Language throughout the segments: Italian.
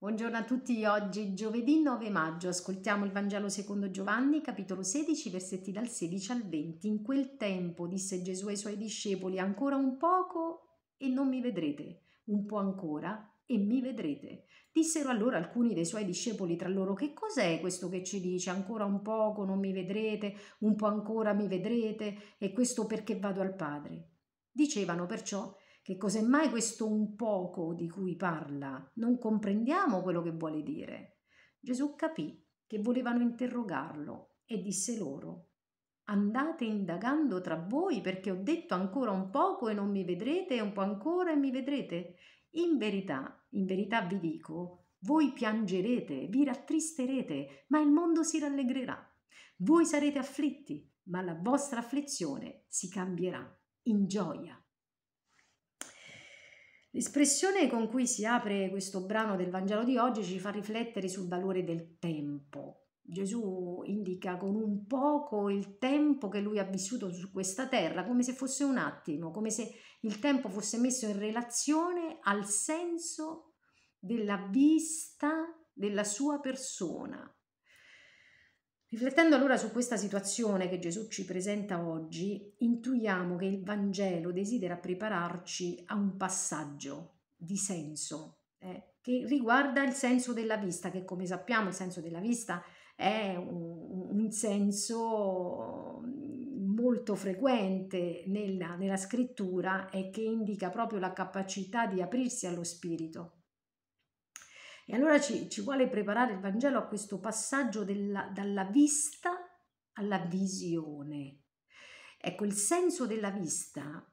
Buongiorno a tutti, oggi giovedì 9 maggio ascoltiamo il Vangelo secondo Giovanni, capitolo 16, versetti dal 16 al 20. In quel tempo disse Gesù ai suoi discepoli, ancora un poco e non mi vedrete, un po' ancora e mi vedrete. Dissero allora alcuni dei suoi discepoli tra loro, che cos'è questo che ci dice, ancora un poco non mi vedrete, un po' ancora mi vedrete, e questo perché vado al Padre. Dicevano perciò, che cos'è mai questo un poco di cui parla? Non comprendiamo quello che vuole dire. Gesù capì che volevano interrogarlo e disse loro, andate indagando tra voi perché ho detto ancora un poco e non mi vedrete, un po' ancora e mi vedrete. In verità, in verità vi dico, voi piangerete, vi rattristerete, ma il mondo si rallegrerà. Voi sarete afflitti, ma la vostra afflizione si cambierà in gioia. L'espressione con cui si apre questo brano del Vangelo di oggi ci fa riflettere sul valore del tempo. Gesù indica con un poco il tempo che lui ha vissuto su questa terra, come se fosse un attimo, come se il tempo fosse messo in relazione al senso della vista della sua persona, Riflettendo allora su questa situazione che Gesù ci presenta oggi, intuiamo che il Vangelo desidera prepararci a un passaggio di senso eh, che riguarda il senso della vista, che come sappiamo il senso della vista è un, un senso molto frequente nella, nella scrittura e che indica proprio la capacità di aprirsi allo spirito. E allora ci, ci vuole preparare il Vangelo a questo passaggio della, dalla vista alla visione. Ecco, il senso della vista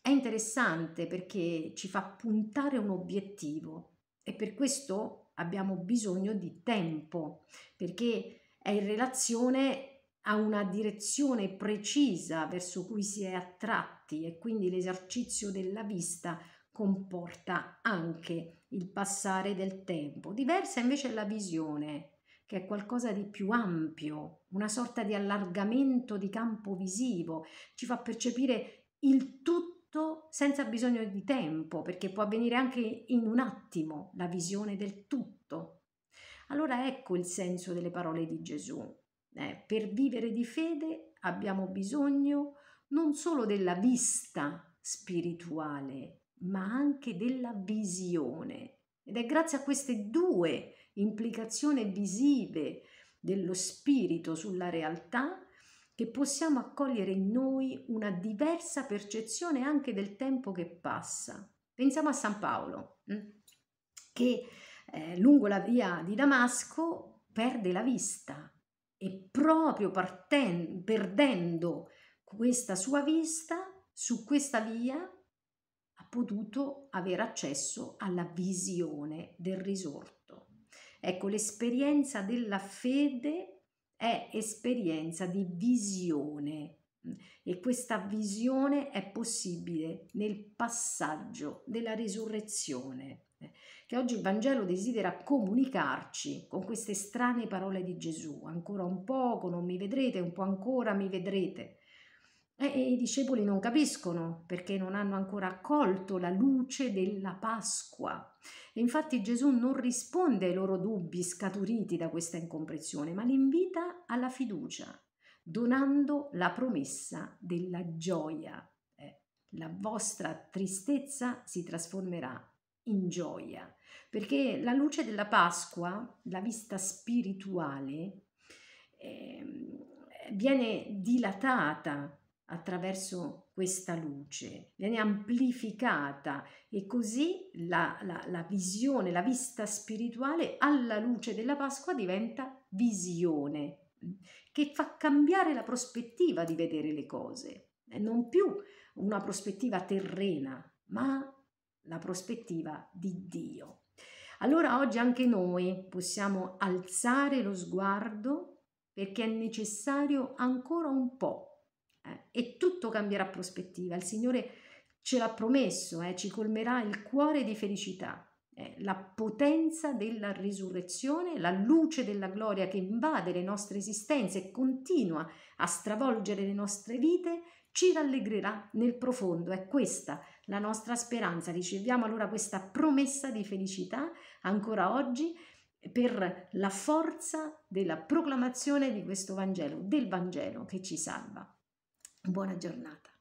è interessante perché ci fa puntare un obiettivo e per questo abbiamo bisogno di tempo, perché è in relazione a una direzione precisa verso cui si è attratti e quindi l'esercizio della vista comporta anche il passare del tempo. Diversa invece è la visione, che è qualcosa di più ampio, una sorta di allargamento di campo visivo, ci fa percepire il tutto senza bisogno di tempo, perché può avvenire anche in un attimo la visione del tutto. Allora ecco il senso delle parole di Gesù. Eh, per vivere di fede abbiamo bisogno non solo della vista spirituale, ma anche della visione. Ed è grazie a queste due implicazioni visive dello spirito sulla realtà che possiamo accogliere in noi una diversa percezione anche del tempo che passa. Pensiamo a San Paolo, hm, che eh, lungo la via di Damasco perde la vista e proprio parten- perdendo questa sua vista su questa via potuto avere accesso alla visione del risorto. Ecco, l'esperienza della fede è esperienza di visione e questa visione è possibile nel passaggio della risurrezione che oggi il Vangelo desidera comunicarci con queste strane parole di Gesù. Ancora un poco non mi vedrete, un po' ancora mi vedrete. E, i discepoli non capiscono perché non hanno ancora accolto la luce della Pasqua. E infatti Gesù non risponde ai loro dubbi scaturiti da questa incomprensione, ma li invita alla fiducia, donando la promessa della gioia. Eh, la vostra tristezza si trasformerà in gioia, perché la luce della Pasqua, la vista spirituale, eh, viene dilatata attraverso questa luce, viene amplificata e così la, la, la, visione, la vista spirituale alla luce della Pasqua diventa visione, che fa cambiare la prospettiva di vedere le cose, non più una prospettiva terrena, ma la prospettiva di Dio. Allora oggi anche noi possiamo alzare lo sguardo perché è necessario ancora un po' eh, e tutto cambierà prospettiva. Il Signore ce l'ha promesso, eh, ci colmerà il cuore di felicità. Eh, la potenza della risurrezione, la luce della gloria che invade le nostre esistenze e continua a stravolgere le nostre vite, ci rallegrerà nel profondo. È questa la nostra speranza. Riceviamo allora questa promessa di felicità ancora oggi per la forza della proclamazione di questo Vangelo, del Vangelo che ci salva. Buona giornata.